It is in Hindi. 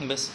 बस।